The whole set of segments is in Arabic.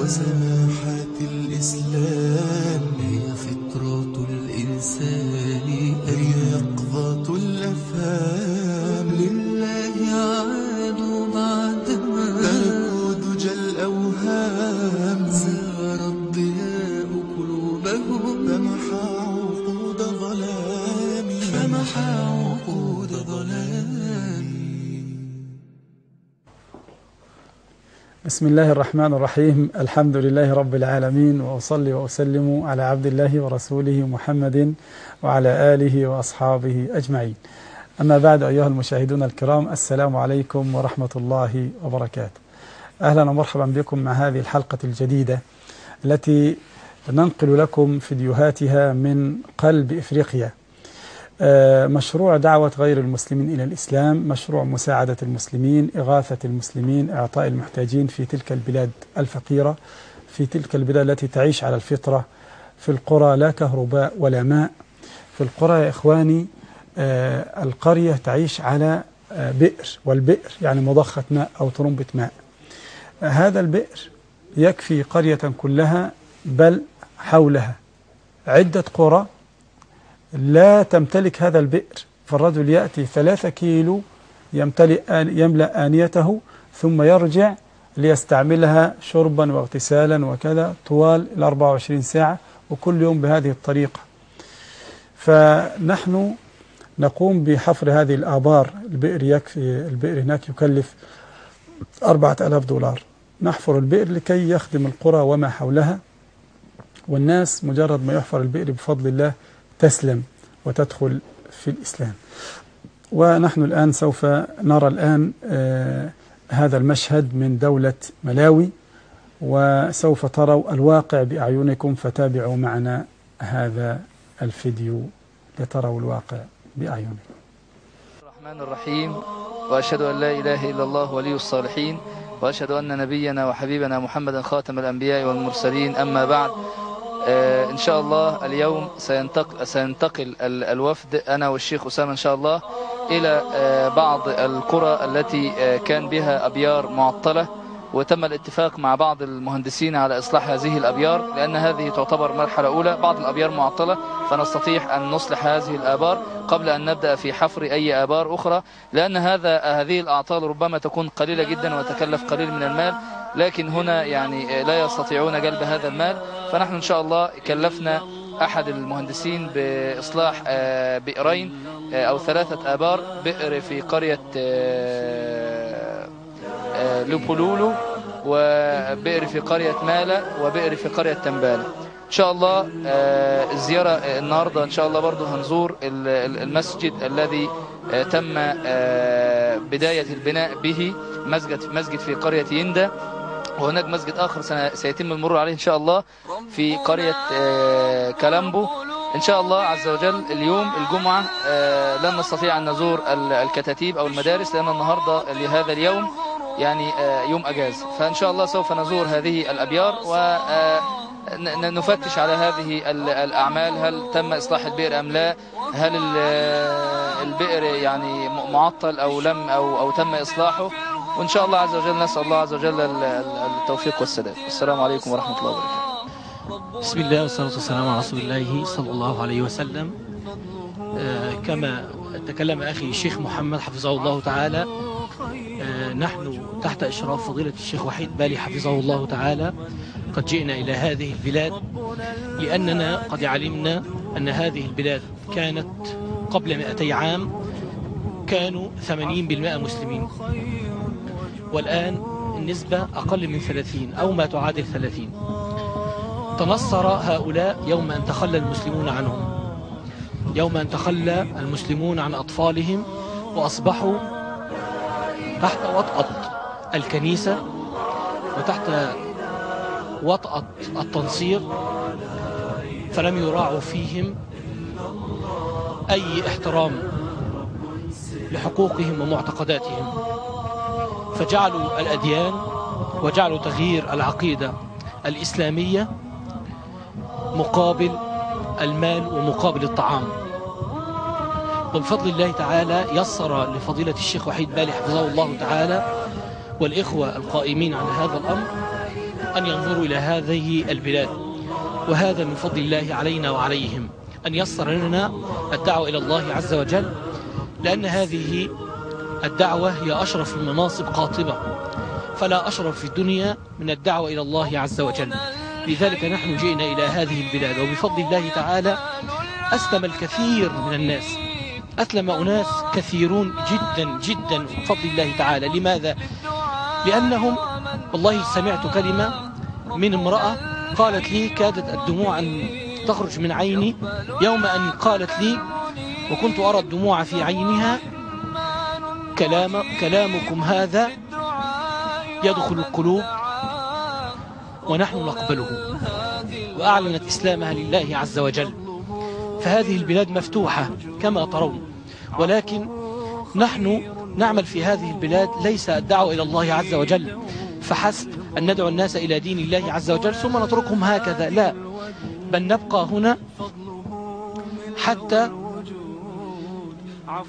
وسماحات الإسلام هي فطرة الإنسان. بسم الله الرحمن الرحيم الحمد لله رب العالمين وأصلي وأسلم على عبد الله ورسوله محمد وعلى آله وأصحابه أجمعين أما بعد أيها المشاهدون الكرام السلام عليكم ورحمة الله وبركاته أهلا ومرحبا بكم مع هذه الحلقة الجديدة التي ننقل لكم فيديوهاتها من قلب إفريقيا مشروع دعوة غير المسلمين إلى الإسلام مشروع مساعدة المسلمين إغاثة المسلمين إعطاء المحتاجين في تلك البلاد الفقيرة في تلك البلاد التي تعيش على الفطرة في القرى لا كهرباء ولا ماء. في القرى يا إخواني آه، القرية تعيش على آه، بئر والبئر يعني مضخة ماء أو طرمبة ماء. آه، هذا البئر يكفي قرية كلها بل حولها عدة قرى لا تمتلك هذا البئر. فالرجل يأتي ثلاثة كيلو يمتلئ يملأ آنيته ثم يرجع ليستعملها شربا واغتسالا وكذا طوال ال 24 ساعة وكل يوم بهذه الطريقة. فنحن نقوم بحفر هذه الآبار. البئر يكفي البئر هناك يكلف أربعة ألاف دولار. نحفر البئر لكي يخدم القرى وما حولها. والناس مجرد ما يحفر البئر بفضل الله تسلم وتدخل في الإسلام. ونحن الآن سوف نرى الآن آه هذا المشهد من دولة ملاوي وسوف تروا الواقع بأعينكم فتابعوا معنا هذا الفيديو لتروا الواقع بأعينكم. الرحمن الرحيم وأشهد أن لا إله إلا الله ولي الصالحين وأشهد أن نبينا وحبيبنا محمدا خاتم الأنبياء والمرسلين أما بعد. إن شاء الله اليوم سينتقل, سينتقل ال- الوفد أنا والشيخ أسامة إن شاء الله إلى آه، بعض القرى التي آه، كان بها أبيار معطلة وتم الاتفاق مع بعض المهندسين على إصلاح هذه الأبيار لأن هذه تعتبر مرحلة أولى. بعض الأبيار معطلة فنستطيع أن نصلح هذه الآبار قبل أن نبدأ في حفر أي آبار أخرى لأن هذا هذه الأعطال ربما تكون قليلة جدا وتكلف قليل من المال. لكن هنا يعني لا يستطيعون جلب هذا المال. فنحن إن شاء الله كلفنا أحد المهندسين بإصلاح آه، بئرين آه، أو ثلاثة آبار بئر في قرية آه، لوبولولو وبئر في قرية مالا وبئر في قرية تنبالة إن شاء الله الزيارة النهاردة إن شاء الله برضو هنزور ال- ال- المسجد الذي تم بداية البناء به مسجد مسجد في قرية يندا. وهناك مسجد آخر سيتم المرور عليه إن شاء الله في قرية آه، كالامبو. إن شاء الله عز وجل اليوم الجمعة آه، لن نستطيع أن نزور ال- الكتاتيب أو المدارس لأن النهاردة لهذا اليوم يعني آه، يوم أجاز فإن شاء الله سوف نزور هذه الأبيار ونفتش على هذه ال- الأعمال. هل تم إصلاح البئر أم لا؟ هل البئر يعني معطل أو لم أو, أو تم إصلاحه. وإن شاء الله عز وجل نسأل الله عز وجل ال- ال- التوفيق والسداد. السلام عليكم ورحمة الله وبركاته. بسم الله والصلاة والسلام على رسول الله صلى الله عليه وسلم. آه، كما تكلم أخي الشيخ محمد حفظه الله تعالى. آه، نحن تحت إشراف فضيلة الشيخ وحيد بالي حفظه الله تعالى. قد جئنا إلى هذه البلاد لأننا قد علمنا أن هذه البلاد كانت قبل 200 عام كانوا 80% مسلمين. والآن النسبة أقل من 30 أو ما تعادل 30 تنصر هؤلاء يوم أن تخلى المسلمون عنهم. يوم أن تخلى المسلمون عن أطفالهم وأصبحوا تحت وطأة الكنيسة وتحت وطأة التنصير فلم يراعوا فيهم أي احترام لحقوقهم ومعتقداتهم. فجعلوا الأديان وجعلوا تغيير العقيدة الإسلامية مقابل المال ومقابل الطعام. وبفضل الله تعالى يسر لفضيلة الشيخ وحيد بالي حفظه الله تعالى والإخوة القائمين على هذا الأمر أن ينظروا إلى هذه البلاد وهذا من فضل الله علينا وعليهم. أن يسر لنا الدعوة إلى الله عز وجل لأن هذه الدعوة هي أشرف المناصب قاطبة فلا أشرف في الدنيا من الدعوة إلى الله عز وجل. لذلك نحن جئنا إلى هذه البلاد وبفضل الله تعالى أسلم الكثير من الناس. أسلم أناس كثيرون جدا جدا بفضل الله تعالى. لماذا؟ لأنهم والله سمعت كلمة من امرأة قالت لي كادت الدموع أن تخرج من عيني يوم أن قالت لي وكنت أرى الدموع في عينها كلام كلامكم هذا يدخل القلوب ونحن نقبله. وأعلنت إسلامها لله عز وجل. فهذه البلاد مفتوحة كما ترون. ولكن نحن نعمل في هذه البلاد ليس الدعوة إلى الله عز وجل. فحسب أن ندعو الناس إلى دين الله عز وجل ثم نتركهم هكذا. لا. بل نبقى هنا حتى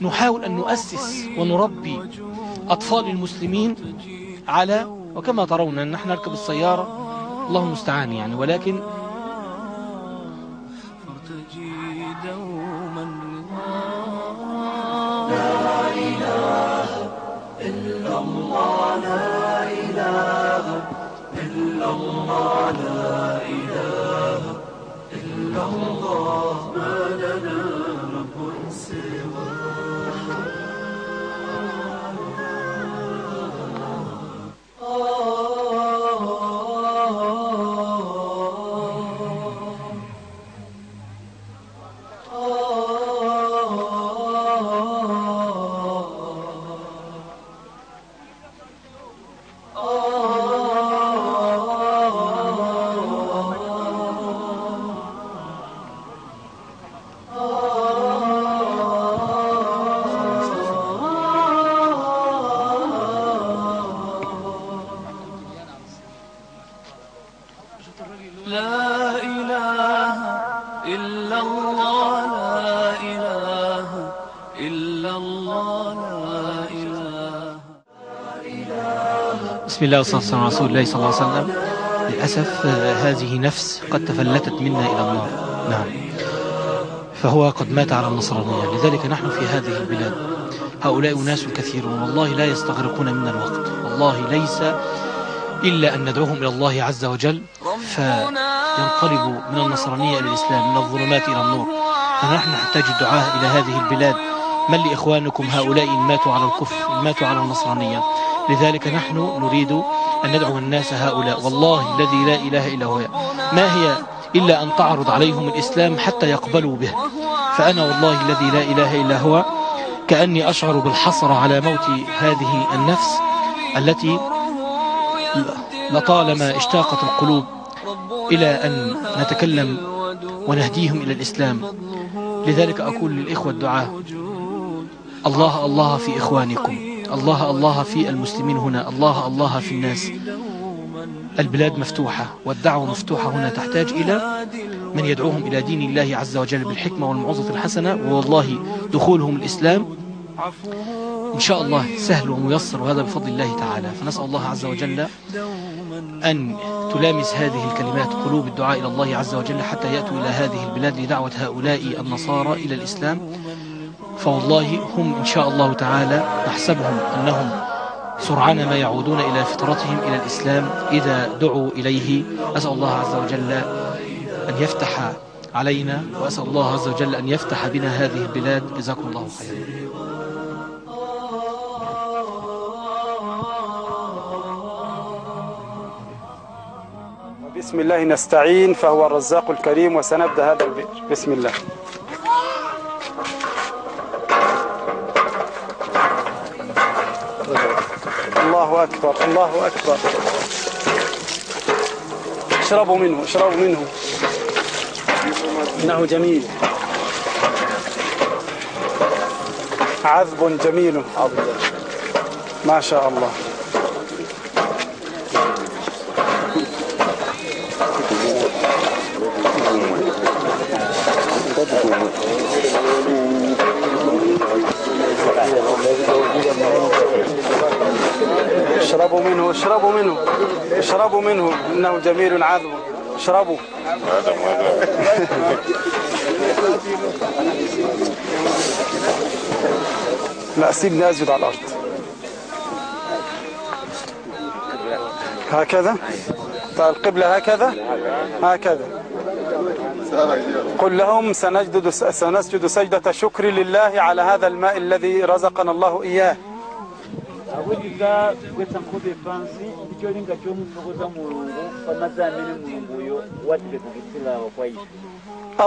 نحاول أن نؤسس ونربي أطفال المسلمين على وكما ترون أن نحن نركب السيارة الله المستعان يعني ولكن ارتجي دوما لا الله ما لنا رب سواه إلا الله لا إله. بسم الله والصلاة والسلام على رسول الله صلى الله عليه وسلم. للأسف هذه نفس قد تفلتت منا إلى النار. نعم. فهو قد مات على النصرانية. لذلك نحن في هذه البلاد. هؤلاء أناس كثيرون. والله لا يستغرقون منا الوقت. والله ليس إلا أن ندعوهم إلى الله عز وجل. فينقلبوا من النصرانية إلى الإسلام من الظلمات إلى النور. فنحن نحتاج الدعاء إلى هذه البلاد. من لإخوانكم هؤلاء إن ماتوا على الكفر إن ماتوا على النصرانية؟ لذلك نحن نريد أن ندعو الناس هؤلاء. والله الذي لا إله إلا هو. ما هي إلا أن تعرض عليهم الإسلام حتى يقبلوا به. فأنا والله الذي لا إله إلا هو كأني أشعر بالحسرة على موت هذه النفس التي لطالما اشتاقت القلوب إلى أن نتكلم ونهديهم إلى الإسلام. لذلك أقول للإخوة الدعاء الله الله في إخوانكم. الله الله في المسلمين هنا. الله الله في الناس. البلاد مفتوحة والدعوة مفتوحة هنا. تحتاج إلى من يدعوهم إلى دين الله عز وجل بالحكمة والموعظة الحسنة. والله دخولهم الإسلام إن شاء الله سهل وميسر وهذا بفضل الله تعالى. فنسأل الله عز وجل أن تلامس هذه الكلمات قلوب الدعاء إلى الله عز وجل حتى يأتوا إلى هذه البلاد لدعوة هؤلاء النصارى إلى الإسلام. فوالله هم إن شاء الله تعالى نحسبهم أنهم سرعان ما يعودون إلى فطرتهم إلى الإسلام إذا دعوا إليه. أسأل الله عز وجل أن يفتح علينا وأسأل الله عز وجل أن يفتح بنا هذه البلاد. جزاكم الله خيرا. بسم الله نستعين فهو الرزاق الكريم وسنبدأ هذا البئر بسم الله الله أكبر الله أكبر. اشربوا منه اشربوا منه. إنه جميل. عذب جميل. ما شاء الله. اشربوا منه اشربوا منه اشربوا منه إنه جميل عذب اشربوا. لا سيبني أسجد على الأرض. هكذا؟ طيب القبلة هكذا؟ هكذا. قل لهم سنجد سنسجد سجدة شكر لله على هذا الماء الذي رزقنا الله إياه. Awulira gwesankuba efansi ndikyolinga kyomusogoza mulungu amazzi amene mulungu oyo wadde ku bisiraawo kwaife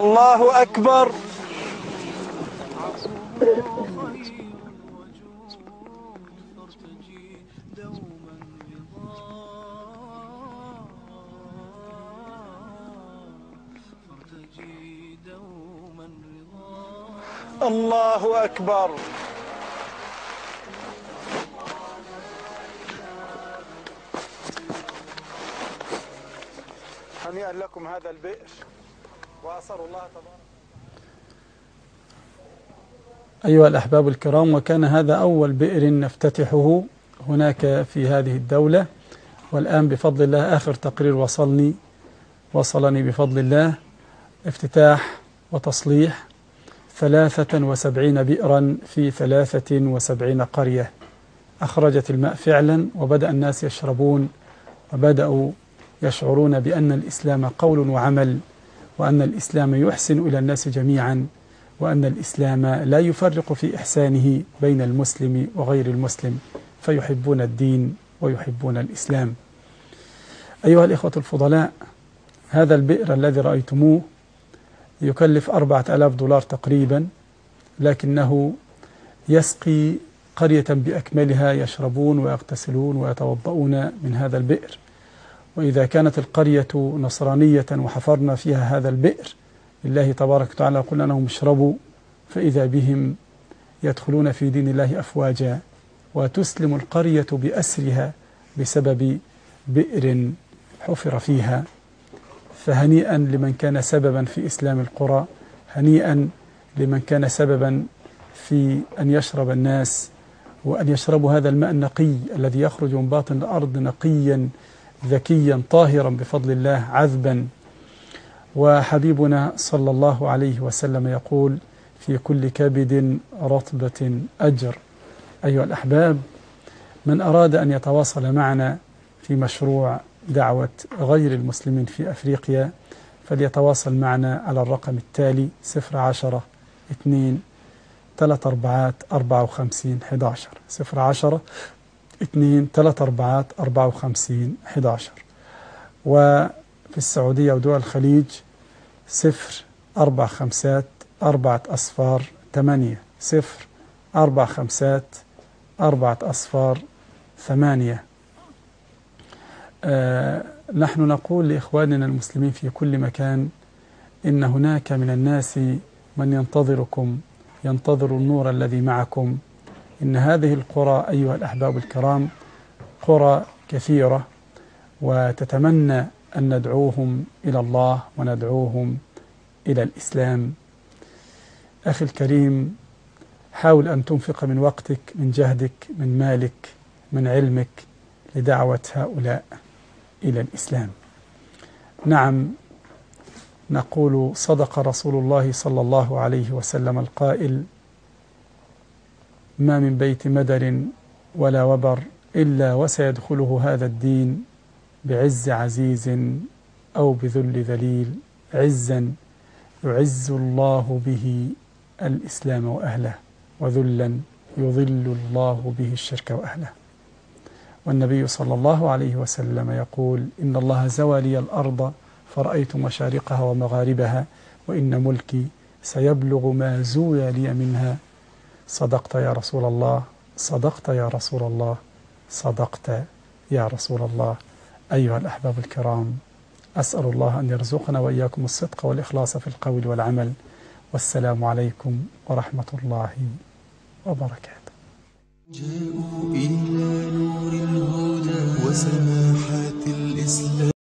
الله أكبر الله أكبر هنيئا لكم هذا البئر. وأسأل الله تبارك أيها الأحباب الكرام وكان هذا أول بئر نفتتحه هناك في هذه الدولة. والآن بفضل الله آخر تقرير وصلني وصلني بفضل الله. افتتاح وتصليح ثلاثة وسبعين بئرا في ثلاثة وسبعين قرية. أخرجت الماء فعلا وبدأ الناس يشربون وبدأوا يشعرون بأن الإسلام قول وعمل وأن الإسلام يحسن إلى الناس جميعا وأن الإسلام لا يفرق في إحسانه بين المسلم وغير المسلم فيحبون الدين ويحبون الإسلام. أيها الإخوة الفضلاء هذا البئر الذي رأيتموه يكلف أربعة ألاف دولار تقريبا لكنه يسقي قرية بأكملها يشربون ويغتسلون ويتوضؤون من هذا البئر. وإذا كانت القرية نصرانية وحفرنا فيها هذا البئر لله تبارك وتعالى قلنا لهم اشربوا فإذا بهم يدخلون في دين الله أفواجا وتسلم القرية بأسرها بسبب بئر حفر فيها. فهنيئا لمن كان سببا في إسلام القرى هنيئا لمن كان سببا في أن يشرب الناس وأن يشربوا هذا الماء النقي الذي يخرج من باطن الأرض نقيا ذكيا طاهرا بفضل الله عذبا. وحبيبنا صلى الله عليه وسلم يقول في كل كبد رطبة أجر. أيها الأحباب من أراد أن يتواصل معنا في مشروع دعوة غير المسلمين في أفريقيا فليتواصل معنا على الرقم التالي صفر عشرة اثنين ثلاث أربعات أربعة وخمسين حداشر صفر عشرة اثنين ثلاث أربعات أربعة وخمسين حداشر وفي السعودية ودول الخليج صفر أربع خمسات أربعة أصفار ثمانية. صفر أربع خمسات أربعة أصفار ثمانية. آه نحن نقول لإخواننا المسلمين في كل مكان إن هناك من الناس من ينتظركم ينتظر النور الذي معكم. إن هذه القرى أيها الأحباب الكرام قرى كثيرة وتتمنى أن ندعوهم إلى الله وندعوهم إلى الإسلام. أخي الكريم حاول أن تنفق من وقتك من جهدك من مالك من علمك لدعوة هؤلاء إلى الإسلام. نعم نقول صدق رسول الله صلى الله عليه وسلم القائل ما من بيت مدر ولا وبر إلا وسيدخله هذا الدين بعز عزيز أو بذل ذليل عزا يعز الله به الإسلام وأهله وذلا يضل الله به الشرك وأهله. والنبي صلى الله عليه وسلم يقول إن الله زوى لي الأرض فرأيت مشارقها ومغاربها وإن ملكي سيبلغ ما زوي لي منها صدقت يا رسول الله صدقت يا رسول الله صدقت يا رسول الله. أيها الأحباب الكرام أسأل الله أن يرزقنا وإياكم الصدق والإخلاص في القول والعمل. والسلام عليكم ورحمة الله وبركاته. جاءوا إلى نور الهدى وسماحة الإسلام.